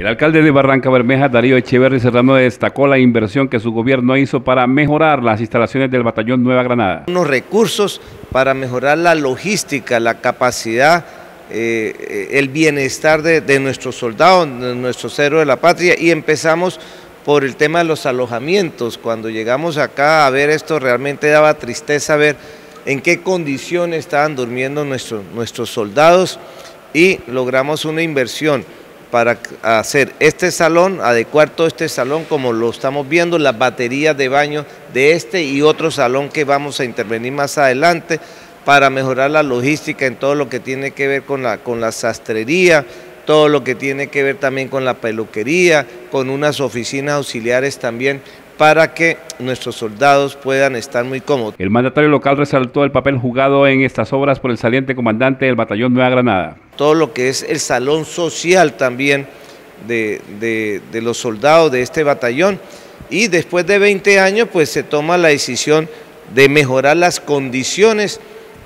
El alcalde de Barranca Bermeja, Darío Echeverri Serrano, destacó la inversión que su gobierno hizo para mejorar las instalaciones del batallón Nueva Granada. Unos recursos para mejorar la logística, la capacidad, eh, el bienestar de, nuestros soldados, de nuestros héroes de la patria y empezamos por el tema de los alojamientos. Cuando llegamos acá a ver esto realmente daba tristeza ver en qué condiciones estaban durmiendo nuestros soldados y logramos una inversión para hacer este salón, adecuar todo este salón como lo estamos viendo, las baterías de baño de este y otro salón que vamos a intervenir más adelante para mejorar la logística en todo lo que tiene que ver con la, con la sastrería, todo lo que tiene que ver también con la peluquería, con unas oficinas auxiliares también para que nuestros soldados puedan estar muy cómodos. El mandatario local resaltó el papel jugado en estas obras por el saliente comandante del batallón Nueva Granada. Todo lo que es el salón social también de, de, los soldados de este batallón y después de 20 años pues se toma la decisión de mejorar las condiciones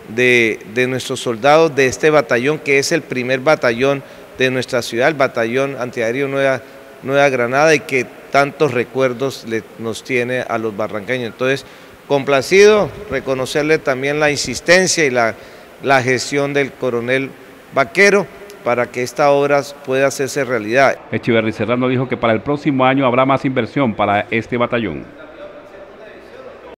de, de nuestros soldados de este batallón que es el primer batallón de nuestra ciudad, el batallón antiaéreo Nueva, Nueva Granada y que tantos recuerdos le, nos tiene a los barranqueños. Entonces, complacido, reconocerle también la insistencia y la, la gestión del coronel Vaquero para que esta obra pueda hacerse realidad. Echeverri Serrano dijo que para el próximo año habrá más inversión para este batallón.